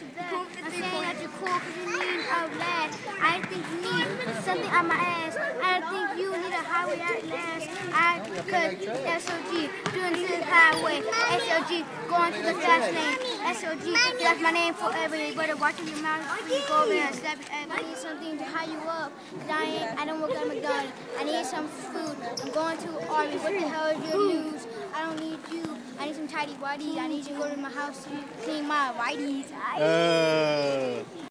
saying that because you need a. I think you need something on my ass. I think you need a highway at last. I could SOG doing to the highway. SOG going to the fast lane. SOG that's my name forever. You better watch your mouth you go. I need something to high you up. Cause I don't work at McDonald's. I need some food. I'm going to Arby's. What the hell is your news? I don't need you. I need some tidy whities. I need you to go to my house and clean my whities. Uh.